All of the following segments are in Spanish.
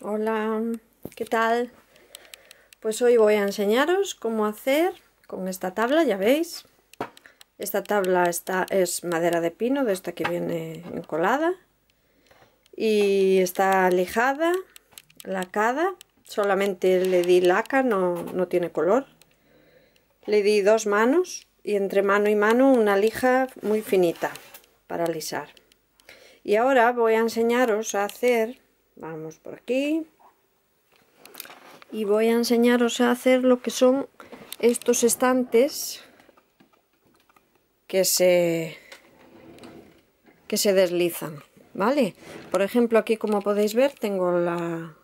Hola, ¿qué tal? Pues hoy voy a enseñaros cómo hacer con esta tabla, ya veis. Esta tabla está, es madera de pino, de esta que viene encolada. Y está lijada, lacada. Solamente le di laca, no, no tiene color. Le di dos manos y entre mano y mano una lija muy finita para alisar. Y ahora voy a enseñaros a hacer vamos por aquí y voy a enseñaros a hacer lo que son estos estantes que se que se deslizan vale por ejemplo aquí como podéis ver tengo la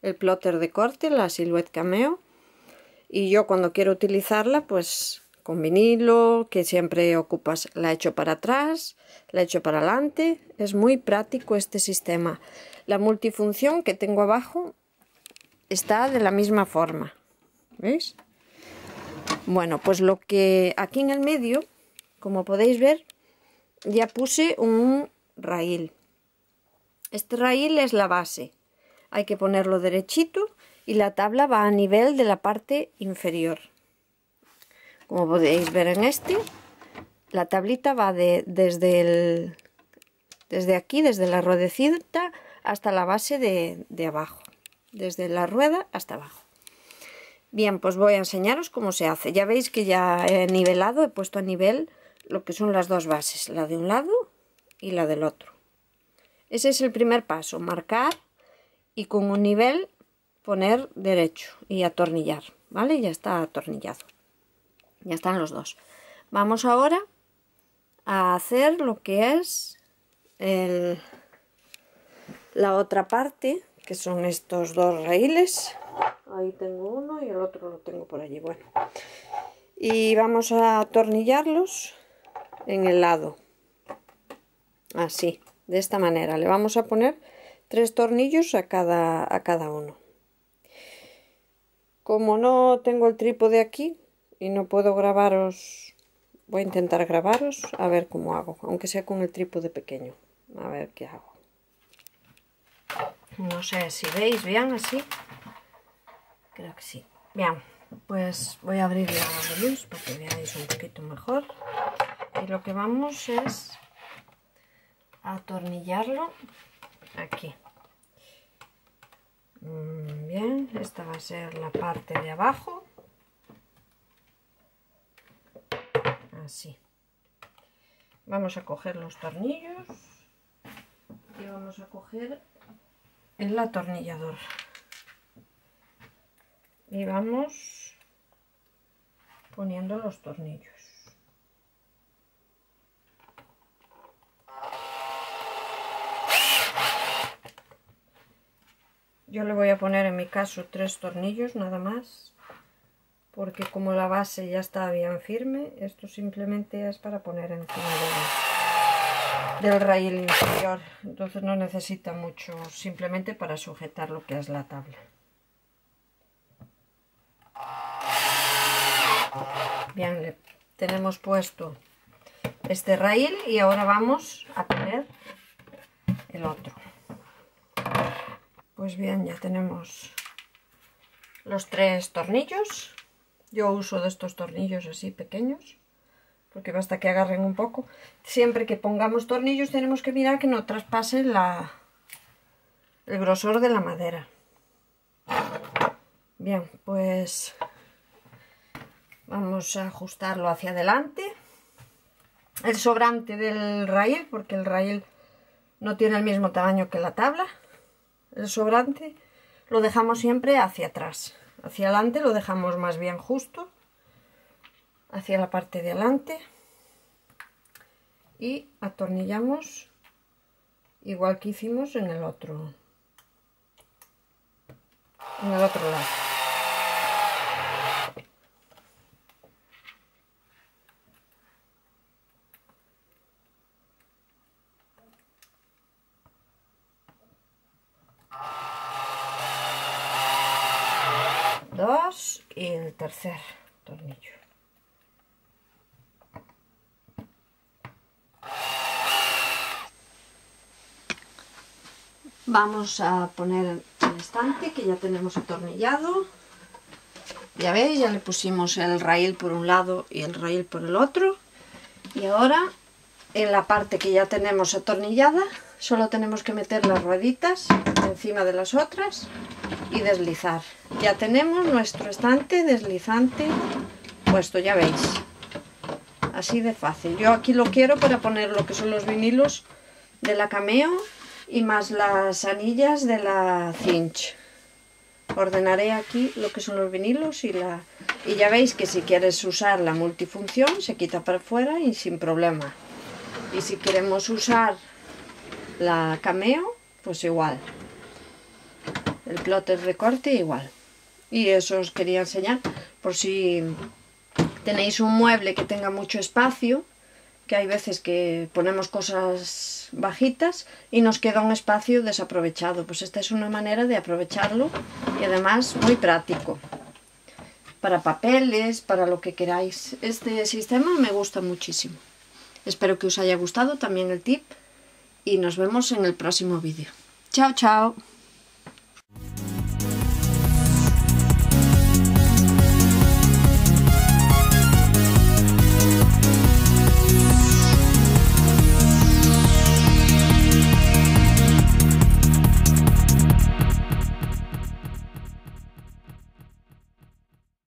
el plotter de corte la silhouette cameo y yo cuando quiero utilizarla pues con vinilo que siempre ocupas la hecho para atrás la hecho para adelante es muy práctico este sistema la multifunción que tengo abajo está de la misma forma. ¿Veis? Bueno, pues lo que aquí en el medio, como podéis ver, ya puse un raíl. Este raíl es la base. Hay que ponerlo derechito y la tabla va a nivel de la parte inferior. Como podéis ver en este, la tablita va de, desde, el, desde aquí, desde la ruedecita, hasta la base de, abajo, desde la rueda hasta abajo. Bien, pues voy a enseñaros cómo se hace. Ya veis que ya he nivelado, he puesto a nivel lo que son las dos bases, la de un lado y la del otro. Ese es el primer paso, marcar y con un nivel poner derecho y atornillar, ¿vale? Ya está atornillado. Ya están los dos. Vamos ahora a hacer lo que es el, la otra parte, que son estos dos raíles. Ahí tengo uno y el otro lo tengo por allí. Bueno, y vamos a atornillarlos en el lado. Así, de esta manera. Le vamos a poner tres tornillos a cada, a cada uno. Como no tengo el trípode aquí y no puedo grabaros, voy a intentar grabaros a ver cómo hago, aunque sea con el trípode pequeño. A ver qué hago. No sé si veis bien así. Creo que sí. Bien, pues voy a abrir la luz para que veáis un poquito mejor. Y lo que vamos es a atornillarlo aquí. Mm, bien, esta va a ser la parte de abajo. Así. Vamos a coger los tornillos y vamos a coger el atornillador y vamos poniendo los tornillos yo le voy a poner en mi caso tres tornillos nada más porque como la base ya está bien firme esto simplemente es para poner encima de del raíl inferior entonces no necesita mucho simplemente para sujetar lo que es la tabla. Bien tenemos puesto este raíl y ahora vamos a poner el otro pues bien ya tenemos los tres tornillos yo uso de estos tornillos así pequeños porque basta que agarren un poco. Siempre que pongamos tornillos tenemos que mirar que no traspase la, el grosor de la madera. Bien, pues vamos a ajustarlo hacia adelante. El sobrante del raíl, porque el raíl no tiene el mismo tamaño que la tabla. El sobrante lo dejamos siempre hacia atrás. Hacia adelante lo dejamos más bien justo hacia la parte de adelante y atornillamos igual que hicimos en el otro en el otro lado y el tercer tornillo. Vamos a poner el estante que ya tenemos atornillado. Ya veis, ya le pusimos el raíl por un lado y el raíl por el otro. Y ahora, en la parte que ya tenemos atornillada, solo tenemos que meter las rueditas encima de las otras y deslizar. Ya tenemos nuestro estante deslizante puesto, ya veis. Así de fácil. Yo aquí lo quiero para poner lo que son los vinilos de la Cameo y más las anillas de la Cinch. Ordenaré aquí lo que son los vinilos y la... Y ya veis que si quieres usar la multifunción se quita para afuera y sin problema. Y si queremos usar la cameo, pues igual. El plotter recorte igual. Y eso os quería enseñar por si tenéis un mueble que tenga mucho espacio que hay veces que ponemos cosas bajitas y nos queda un espacio desaprovechado. Pues esta es una manera de aprovecharlo y además muy práctico. Para papeles, para lo que queráis. Este sistema me gusta muchísimo. Espero que os haya gustado también el tip y nos vemos en el próximo vídeo. Chao, chao.